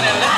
Money.